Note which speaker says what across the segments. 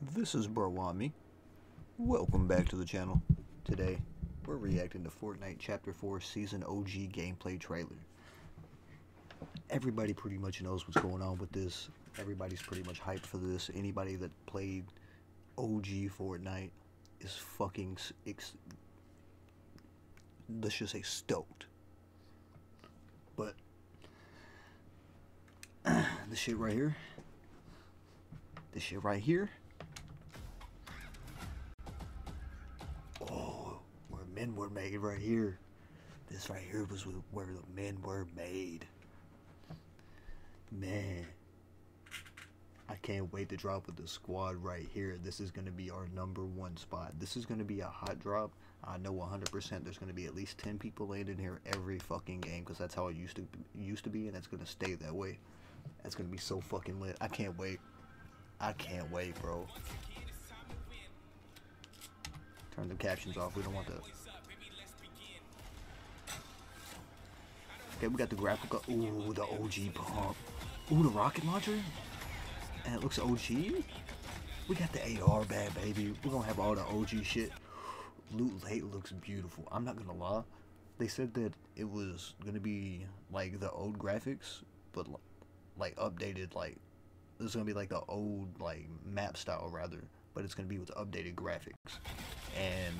Speaker 1: This is BruWantMe. Welcome back to the channel. Today, we're reacting to Fortnite Chapter 4 Season OG gameplay trailer. Everybody pretty much knows what's going on with this. Everybody's pretty much hyped for this. Anybody that played OG Fortnite is fucking, let's just say stoked. But, this shit right here, this shit right here, men were made right here. This right here was where the men were made. Man. I can't wait to drop with the squad right here. This is going to be our number one spot. This is going to be a hot drop. I know 100% there's going to be at least 10 people landing here every fucking game because that's how it used to used to be and it's going to stay that way. That's going to be so fucking lit. I can't wait. I can't wait, bro. Turn the captions off. We don't want that. Okay, we got the graphical. Ooh, the OG pump. Ooh, the rocket launcher. And it looks OG. We got the AR bag, baby. We're gonna have all the OG shit. Loot Lake looks beautiful. I'm not gonna lie. They said that it was gonna be like the old graphics, but like updated. Like is gonna be like the old like map style rather, but it's gonna be with updated graphics. And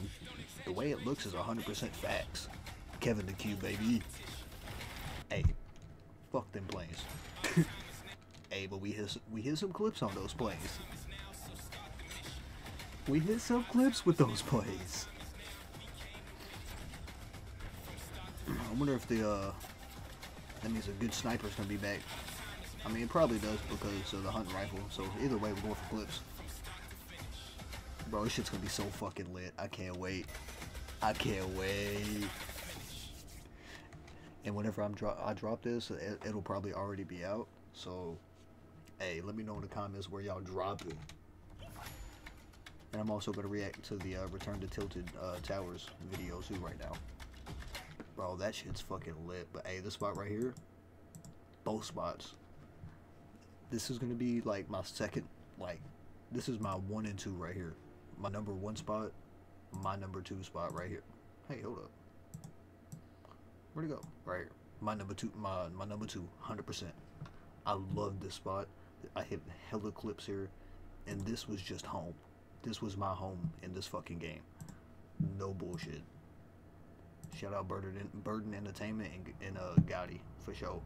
Speaker 1: the way it looks is 100% facts. Kevin the Cube, baby. Hey, fuck them planes. hey, but we hit we hit some clips on those plays. We hit some clips with those plays. I wonder if the uh that means a good sniper's gonna be back. I mean, it probably does because of the hunting rifle. So either way, we're going for clips. Bro, this shit's gonna be so fucking lit. I can't wait. I can't wait. And whenever I'm dro- I drop this, it, it'll probably already be out. So, hey, let me know in the comments where y'all drop it. And I'm also gonna react to the uh, Return to Tilted uh, Towers video too right now. Bro, that shit's fucking lit. But hey, this spot right here, both spots. This is gonna be like my second, like, this is my one and two right here. My number one spot, my number two spot right here. Hey, hold up. Where'd it go? Right. My number two, my my number two, hundred percent. I love this spot. I hit hella clips here, and this was just home. This was my home in this fucking game. No bullshit. Shout out Burden, Burden Entertainment and, and uh, Gotti for sure.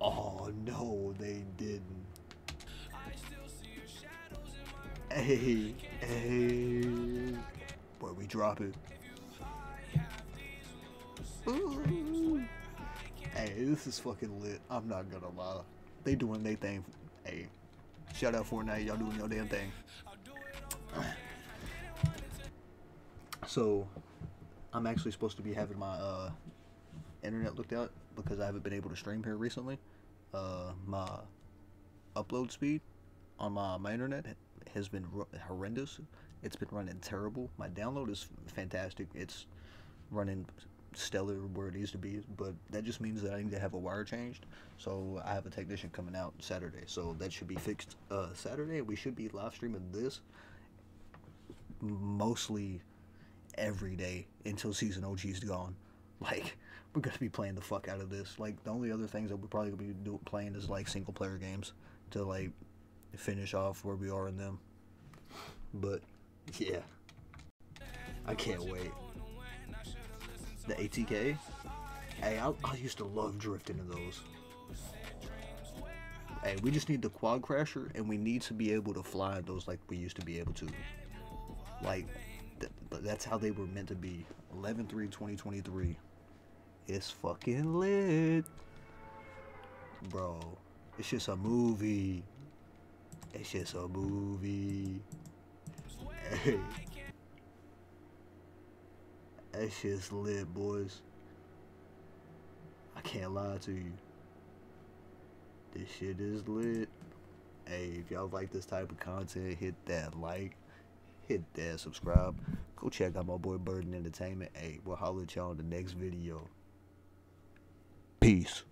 Speaker 1: Oh no, they didn't. Hey, hey, where we drop it? Ooh. Hey, this is fucking lit. I'm not gonna lie. They doing their thing. Hey, shout out Fortnite. Y'all doing your damn thing. So, I'm actually supposed to be having my uh, internet looked at because I haven't been able to stream here recently. Uh, my upload speed on my, my internet has been horrendous. It's been running terrible. My download is fantastic. It's running stellar where it needs to be, but that just means that I need to have a wire changed. So I have a technician coming out Saturday. So that should be fixed uh, Saturday. We should be live streaming this mostly every day until season OG's gone. Like we're gonna be playing the fuck out of this. Like the only other things that we're probably gonna be do, playing is like single player games to like finish off where we are in them. But yeah, I can't wait. The ATK, hey, I, I used to love drifting in those. Hey, we just need the quad crasher, and we need to be able to fly those like we used to be able to. Like, th- that's how they were meant to be. 11 3 2023. It's fucking lit. Bro, it's just a movie. It's just a movie. Hey. That shit's lit, boys. I can't lie to you. This shit is lit. Hey, if y'all like this type of content, hit that like, hit that subscribe. Go check out my boy Burden Entertainment. Hey, we'll holler at y'all in the next video. Peace.